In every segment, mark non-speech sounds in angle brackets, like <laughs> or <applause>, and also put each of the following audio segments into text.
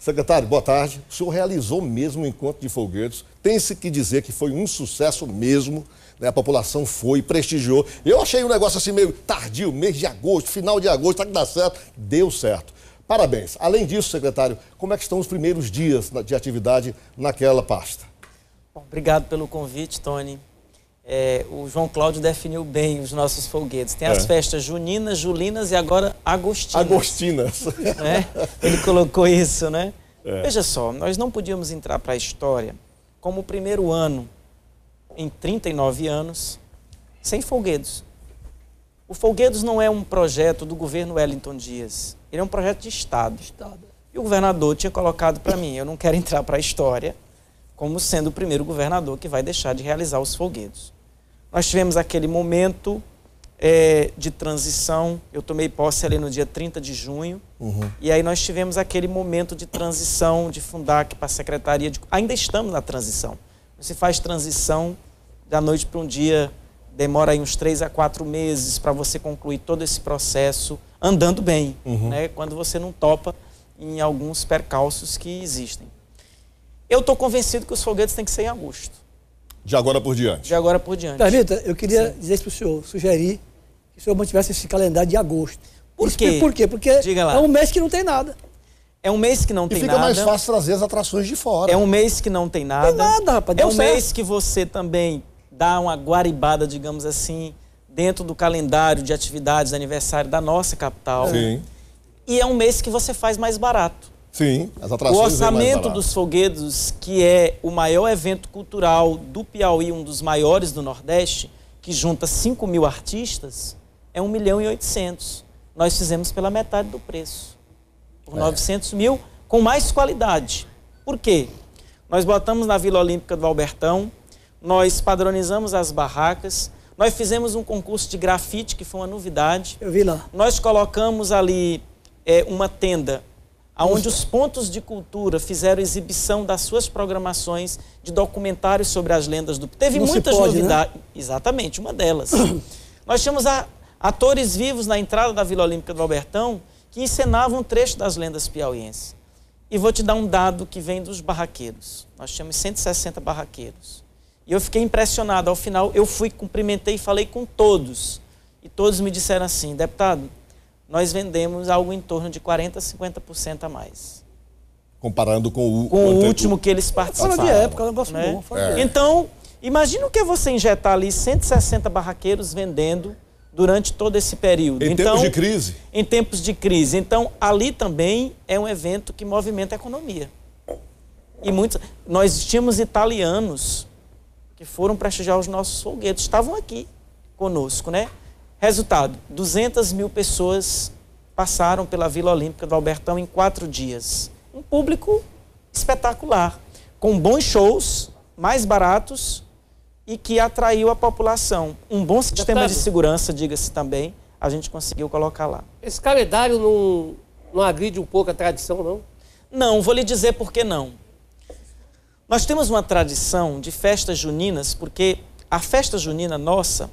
Secretário, boa tarde. O senhor realizou mesmo o encontro de folguedos. Tem-se que dizer que foi um sucesso mesmo. Né? A população foi, prestigiou. Eu achei um negócio assim meio tardio, mês de agosto, final de agosto, tá que dá certo. Deu certo. Parabéns. Além disso, secretário, como é que estão os primeiros dias de atividade naquela pasta? Bom, obrigado pelo convite, Tony. É, o João Cláudio definiu bem os nossos folguedos. Tem é. as festas juninas, julinas e agora agostinas. Agostinas. <laughs> Né? Ele colocou isso, né? É. Veja só, nós não podíamos entrar para a história como o primeiro ano em 39 anos sem folguedos. O Folguedos não é um projeto do governo Wellington Dias. Ele é um projeto de Estado. Estado. E o governador tinha colocado para mim, eu não quero entrar para a história como sendo o primeiro governador que vai deixar de realizar os folguedos. Nós tivemos aquele momento é, de transição. Eu tomei posse ali no dia 30 de junho. Uhum. E aí nós tivemos aquele momento de transição de Fundac para a Secretaria de. Ainda estamos na transição. Você faz transição da noite para um dia, demora aí uns três a quatro meses para você concluir todo esse processo andando bem, uhum. né? quando você não topa em alguns percalços que existem. Eu estou convencido que os foguetes têm que ser em agosto. De agora por diante. De agora por diante. Permita, eu queria Sim. dizer isso para o senhor, sugerir que o senhor mantivesse esse calendário de agosto. Por isso, quê? Por quê? Porque é um mês que não tem nada. É um mês que não tem nada. E fica mais fácil trazer as atrações de fora. É um mês que não tem nada. Tem nada, rapaz. É um certo. mês que você também dá uma guaribada, digamos assim, dentro do calendário de atividades de aniversário da nossa capital. Sim. E é um mês que você faz mais barato. Sim, as atrações. O orçamento dos Foguedos, que é o maior evento cultural do Piauí, um dos maiores do Nordeste, que junta 5 mil artistas, é 1 milhão e 800. Nós fizemos pela metade do preço. Por é. 900 mil, com mais qualidade. Por quê? Nós botamos na Vila Olímpica do Albertão, nós padronizamos as barracas, nós fizemos um concurso de grafite, que foi uma novidade. Eu vi lá. Nós colocamos ali é, uma tenda onde os pontos de cultura fizeram exibição das suas programações de documentários sobre as lendas do Teve Não muitas pode, novidades. Né? Exatamente, uma delas. <coughs> Nós tínhamos a, atores vivos na entrada da Vila Olímpica do Albertão que encenavam um trecho das lendas piauienses. E vou te dar um dado que vem dos barraqueiros. Nós tínhamos 160 barraqueiros. E eu fiquei impressionado. Ao final, eu fui, cumprimentei e falei com todos. E todos me disseram assim, deputado, nós vendemos algo em torno de 40% a 50% a mais. Comparando com o, com o último que eles participaram. Fora de época, é negócio né? bom. É. Então, imagina o que é você injetar ali 160 barraqueiros vendendo durante todo esse período. Em então, tempos de crise. Em tempos de crise. Então, ali também é um evento que movimenta a economia. E muitos, nós tínhamos italianos que foram prestigiar os nossos foguetes, estavam aqui conosco, né? Resultado: 200 mil pessoas passaram pela Vila Olímpica do Albertão em quatro dias. Um público espetacular, com bons shows, mais baratos e que atraiu a população. Um bom sistema de segurança, diga-se também, a gente conseguiu colocar lá. Esse calendário não, não agride um pouco a tradição, não? Não, vou lhe dizer por que não. Nós temos uma tradição de festas juninas, porque a festa junina nossa,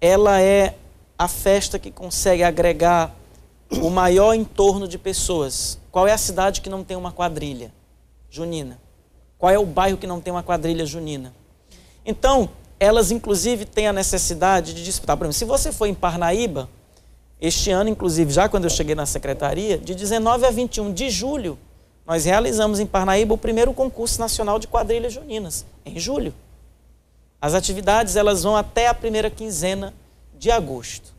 ela é a festa que consegue agregar o maior entorno de pessoas. Qual é a cidade que não tem uma quadrilha junina? Qual é o bairro que não tem uma quadrilha junina? Então, elas inclusive têm a necessidade de disputar. Por exemplo, se você for em Parnaíba, este ano, inclusive, já quando eu cheguei na secretaria, de 19 a 21 de julho, nós realizamos em Parnaíba o primeiro concurso nacional de quadrilhas juninas, em julho. As atividades elas vão até a primeira quinzena de agosto.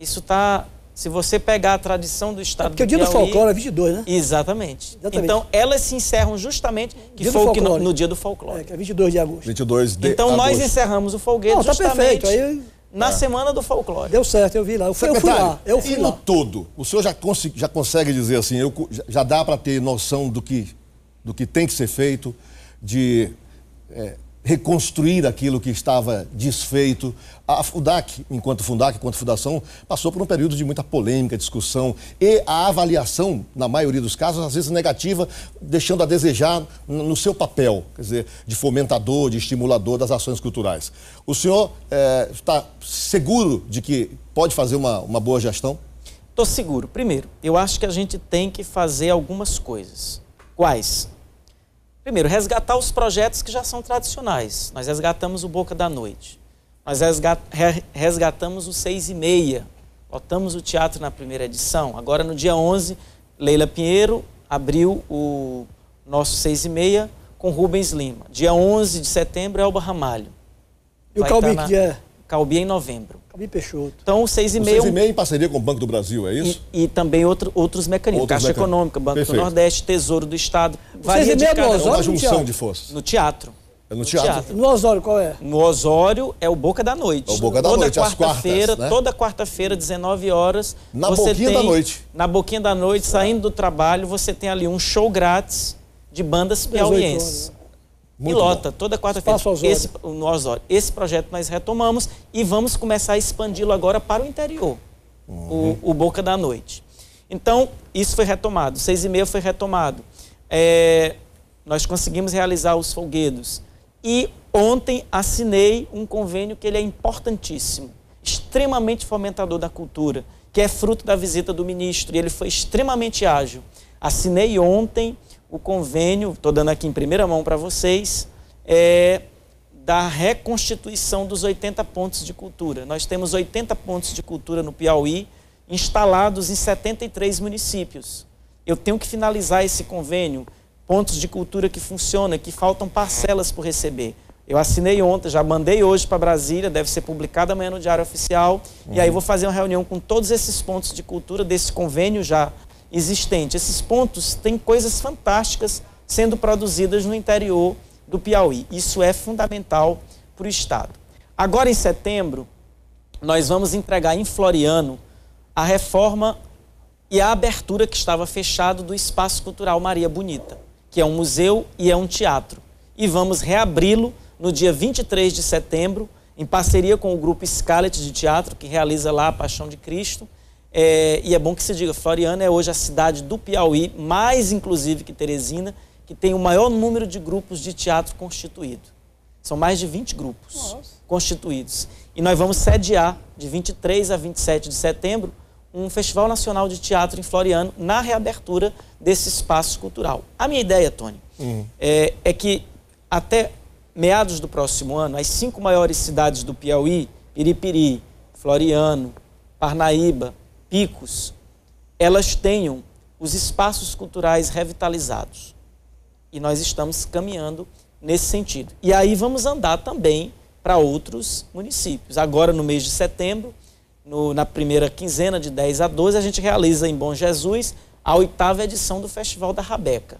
Isso está. Se você pegar a tradição do estado é porque do Piauí... Porque o dia do folclore é 22, né? Exatamente. exatamente. Então, elas se encerram justamente que foi que no, no, dia do folclore. É, que é 22 de agosto. 22 de Então, agosto. nós encerramos o folguete Não, tá justamente perfeito. Aí, na é. semana do folclore. Deu certo, eu vi lá. Eu fui, eu fui lá. Eu fui e lá. no todo, o senhor já, já consegue dizer assim, eu, já dá para ter noção do que, do que tem que ser feito, de... É, reconstruir aquilo que estava desfeito. A FUDAC, enquanto FUNDAC, enquanto fundação, passou por um período de muita polêmica, discussão e a avaliação, na maioria dos casos, às vezes negativa, deixando a desejar no seu papel, quer dizer, de fomentador, de estimulador das ações culturais. O senhor é, está seguro de que pode fazer uma, uma boa gestão? Estou seguro. Primeiro, eu acho que a gente tem que fazer algumas coisas. Quais? Primeiro, resgatar os projetos que já são tradicionais. Nós resgatamos o Boca da Noite. Nós resgatamos o Seis e Meia. Lotamos o teatro na primeira edição. Agora, no dia 11, Leila Pinheiro abriu o nosso Seis e Meia com Rubens Lima. Dia 11 de setembro, Elba Ramalho. E Vai o Calbi, na... que é? Calbi em novembro. Calbi Peixoto. Então, o 6,5... O 6,5 em parceria com o Banco do Brasil, é isso? E, e também outro, outros mecanismos. Outros Caixa mecanismos. Econômica, Banco Perfeito. do Nordeste, Tesouro do Estado. O 6,5 é no Osório uma junção de forças. No teatro. É no teatro. teatro. No Osório, qual é? No Osório é o Boca da Noite. É o Boca da toda Noite, quarta-feira, né? Toda quarta-feira, 19 horas. Na Boquinha tem, da Noite. Na Boquinha da Noite, saindo do trabalho, você tem ali um show grátis de bandas piauienses. Muito e lota bom. toda quarta-feira. Esse, no Osório. Esse projeto nós retomamos e vamos começar a expandi-lo agora para o interior. Uhum. O, o, Boca da Noite. Então, isso foi retomado. Seis e meia foi retomado. É, nós conseguimos realizar os folguedos. E ontem assinei um convênio que ele é importantíssimo, extremamente fomentador da cultura, que é fruto da visita do ministro. E ele foi extremamente ágil. Assinei ontem o convênio, estou dando aqui em primeira mão para vocês, é da reconstituição dos 80 pontos de cultura. Nós temos 80 pontos de cultura no Piauí, instalados em 73 municípios. Eu tenho que finalizar esse convênio, pontos de cultura que funcionam, que faltam parcelas por receber. Eu assinei ontem, já mandei hoje para Brasília, deve ser publicado amanhã no Diário Oficial. Uhum. E aí vou fazer uma reunião com todos esses pontos de cultura desse convênio já existente. Esses pontos têm coisas fantásticas sendo produzidas no interior do Piauí. Isso é fundamental para o Estado. Agora, em setembro, nós vamos entregar em Floriano a reforma e a abertura que estava fechado do Espaço Cultural Maria Bonita, que é um museu e é um teatro. E vamos reabri-lo no dia 23 de setembro, em parceria com o grupo Scarlet de Teatro, que realiza lá a Paixão de Cristo, é, e é bom que se diga, Floriana é hoje a cidade do Piauí, mais inclusive que Teresina, que tem o maior número de grupos de teatro constituído. São mais de 20 grupos Nossa. constituídos. E nós vamos sediar, de 23 a 27 de setembro, um Festival Nacional de Teatro em Floriano, na reabertura desse espaço cultural. A minha ideia, Tony, uhum. é, é que até meados do próximo ano, as cinco maiores cidades do Piauí, Piripiri, Floriano, Parnaíba, picos, elas tenham os espaços culturais revitalizados. E nós estamos caminhando nesse sentido. E aí vamos andar também para outros municípios. Agora, no mês de setembro, no, na primeira quinzena de 10 a 12, a gente realiza em Bom Jesus a oitava edição do Festival da Rabeca.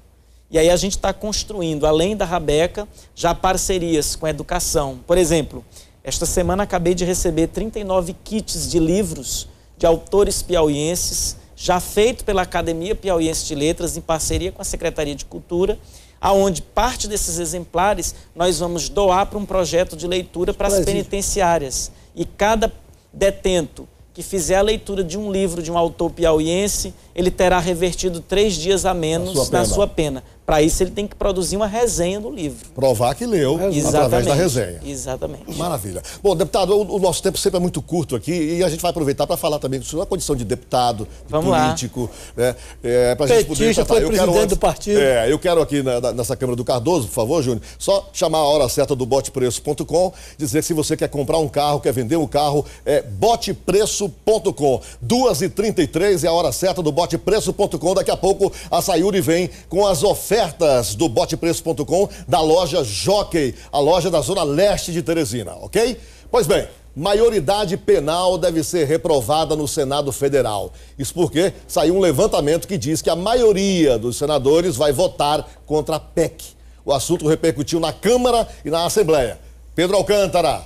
E aí a gente está construindo, além da Rabeca, já parcerias com a educação. Por exemplo, esta semana acabei de receber 39 kits de livros de autores piauienses, já feito pela Academia Piauiense de Letras, em parceria com a Secretaria de Cultura, aonde parte desses exemplares nós vamos doar para um projeto de leitura para as penitenciárias. E cada detento que fizer a leitura de um livro de um autor piauiense, ele terá revertido três dias a menos sua na sua pena. Para isso, ele tem que produzir uma resenha do livro. Provar que leu Exatamente. através da resenha. Exatamente. Maravilha. Bom, deputado, o, o, nosso tempo sempre é muito curto aqui e a gente vai aproveitar para falar também sobre a condição de deputado, de Vamos político, lá. né? É, para a gente poder tratar. Foi eu presidente quero, do partido. É, eu quero aqui na, nessa Câmara do Cardoso, por favor, Júnior, só chamar a hora certa do botepreço.com, dizer que se você quer comprar um carro, quer vender um carro, é botepreço.com. 2h33 é a hora certa do botepreço.com. Daqui a pouco a Sayuri vem com as ofertas ofertas do botepreço.com da loja Jockey, a loja da zona leste de Teresina, ok? Pois bem, maioridade penal deve ser reprovada no Senado Federal. Isso porque saiu um levantamento que diz que a maioria dos senadores vai votar contra a PEC. O assunto repercutiu na Câmara e na Assembleia. Pedro Alcântara.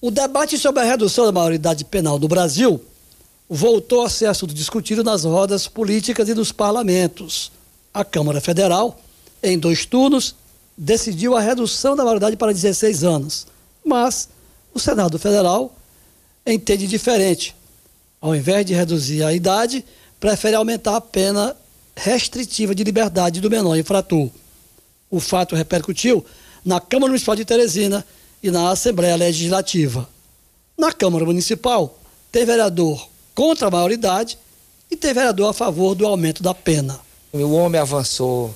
O debate sobre a redução da maioridade penal do Brasil voltou a ser assunto discutido nas rodas políticas e nos parlamentos a Câmara Federal, em dois turnos, decidiu a redução da maioridade para 16 anos. Mas o Senado Federal entende diferente. Ao invés de reduzir a idade, prefere aumentar a pena restritiva de liberdade do menor infrator. O fato repercutiu na Câmara Municipal de Teresina e na Assembleia Legislativa. Na Câmara Municipal, tem vereador contra a maioridade e tem vereador a favor do aumento da pena. O homem avançou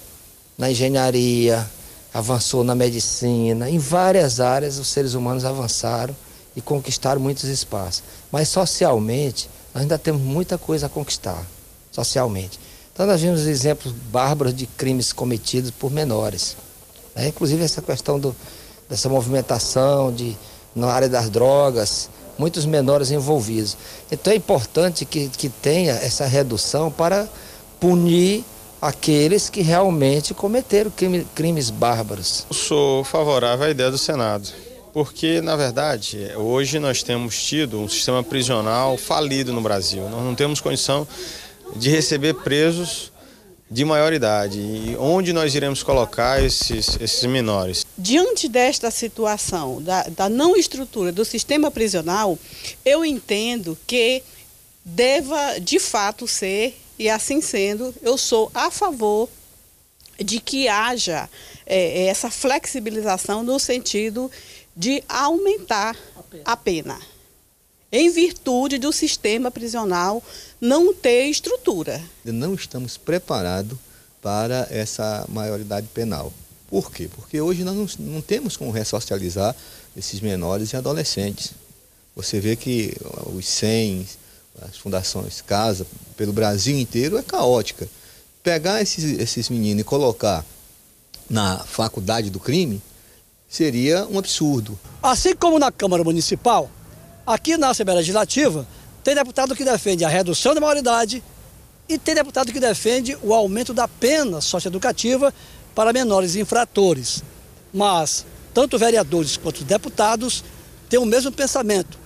na engenharia, avançou na medicina, em várias áreas os seres humanos avançaram e conquistaram muitos espaços. Mas socialmente, nós ainda temos muita coisa a conquistar, socialmente. Então nós vimos exemplos bárbaros de crimes cometidos por menores. Né? Inclusive essa questão do, dessa movimentação de, na área das drogas, muitos menores envolvidos. Então é importante que, que tenha essa redução para punir aqueles que realmente cometeram crime, crimes bárbaros. Eu sou favorável à ideia do Senado, porque, na verdade, hoje nós temos tido um sistema prisional falido no Brasil. Nós não temos condição de receber presos de maior idade. E onde nós iremos colocar esses, esses menores? Diante desta situação, da, da não estrutura do sistema prisional, eu entendo que deva de fato ser, e assim sendo, eu sou a favor de que haja é, essa flexibilização no sentido de aumentar a pena em virtude do sistema prisional não ter estrutura. Não estamos preparados para essa maioridade penal. Por quê? Porque hoje nós não, não temos como ressocializar esses menores e adolescentes. Você vê que os SEM, as fundações Casa, pelo Brasil inteiro, é caótica. Pegar esses, esses meninos e colocar na faculdade do crime seria um absurdo. Assim como na Câmara Municipal, Aqui na Assembleia Legislativa, tem deputado que defende a redução da maioridade e tem deputado que defende o aumento da pena socioeducativa para menores infratores. Mas tanto vereadores quanto deputados têm o mesmo pensamento.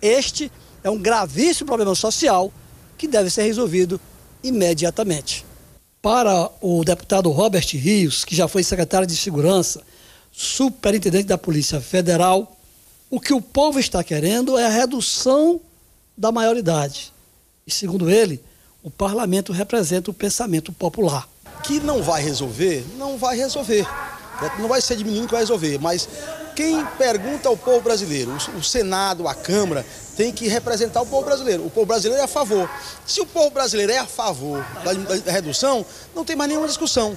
Este é um gravíssimo problema social que deve ser resolvido imediatamente. Para o deputado Robert Rios, que já foi secretário de Segurança, superintendente da Polícia Federal, o que o povo está querendo é a redução da maioridade. E, segundo ele, o parlamento representa o pensamento popular. Que não vai resolver, não vai resolver. Não vai ser diminuindo que vai resolver, mas quem pergunta ao povo brasileiro, o Senado, a Câmara, tem que representar o povo brasileiro. O povo brasileiro é a favor. Se o povo brasileiro é a favor da, redução, não tem mais nenhuma discussão.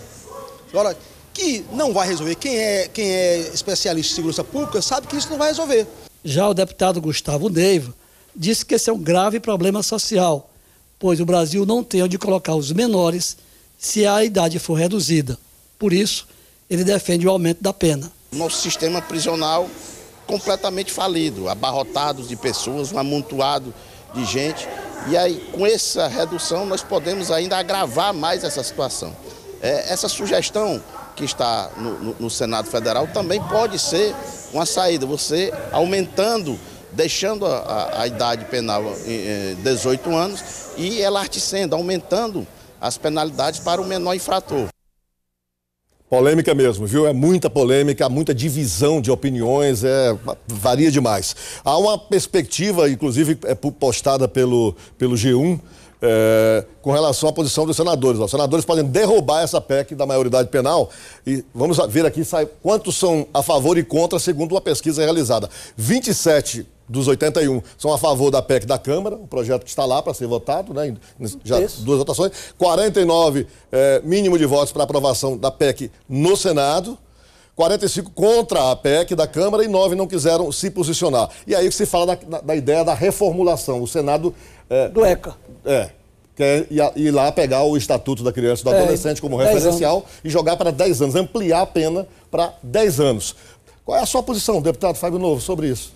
Agora, que não vai resolver. Quem é, quem é especialista em segurança pública sabe que isso não vai resolver. Já o deputado Gustavo Neiva disse que esse é um grave problema social, pois o Brasil não tem onde colocar os menores se a idade for reduzida. Por isso, ele defende o aumento da pena. Nosso sistema prisional completamente falido, abarrotado de pessoas, um amontoado de gente. E aí, com essa redução, nós podemos ainda agravar mais essa situação. É, essa sugestão que está no, no, no Senado Federal também pode ser uma saída. Você aumentando, deixando a, a, a idade penal em 18 anos e elarticendo, aumentando as penalidades para o menor infrator. Polêmica mesmo, viu? É muita polêmica, muita divisão de opiniões, é, varia demais. Há uma perspectiva, inclusive é postada pelo, pelo G1, é, com relação à posição dos senadores. Os senadores podem derrubar essa PEC da maioridade penal e vamos ver aqui quantos são a favor e contra, segundo uma pesquisa realizada. 27 dos 81 são a favor da PEC da Câmara, o projeto que está lá para ser votado, né? Já duas votações. 49 é, mínimo de votos para aprovação da PEC no Senado. 45 contra a PEC da Câmara e 9 não quiseram se posicionar. E aí se fala da, da ideia da reformulação. O Senado. É, do ECA. É. Quer ir lá pegar o Estatuto da Criança e do é, Adolescente como referencial e jogar para 10 anos, ampliar a pena para 10 anos. Qual é a sua posição, deputado Fábio Novo, sobre isso?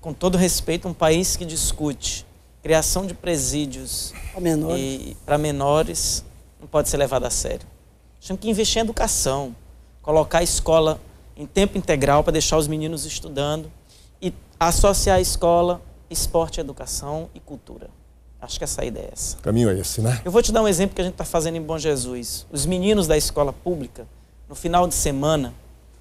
Com todo respeito, um país que discute criação de presídios para menores. menores não pode ser levado a sério. Temos que investir em educação colocar a escola em tempo integral para deixar os meninos estudando e associar a escola, esporte, educação e cultura. Acho que a saída é essa. O caminho é esse, né? Eu vou te dar um exemplo que a gente está fazendo em Bom Jesus. Os meninos da escola pública, no final de semana,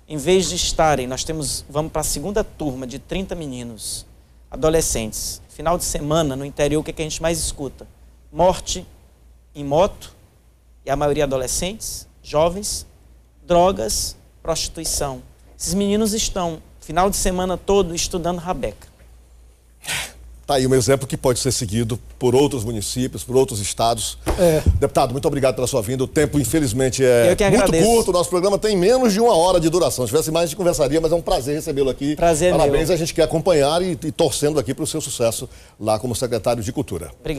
em vez de estarem, nós temos, vamos para a segunda turma de 30 meninos, adolescentes. Final de semana, no interior, o que, é que a gente mais escuta? Morte em moto, e a maioria adolescentes, jovens, drogas, prostituição. Esses meninos estão, final de semana todo, estudando rabeca. Tá aí um exemplo que pode ser seguido por outros municípios, por outros estados. É. Deputado, muito obrigado pela sua vinda. O tempo, infelizmente, é muito curto. Nosso programa tem menos de uma hora de duração. Se tivesse mais, a gente conversaria, mas é um prazer recebê-lo aqui. Prazer Parabéns, meu. a gente quer acompanhar e, e torcendo aqui para o seu sucesso lá como secretário de Cultura. Obrigado.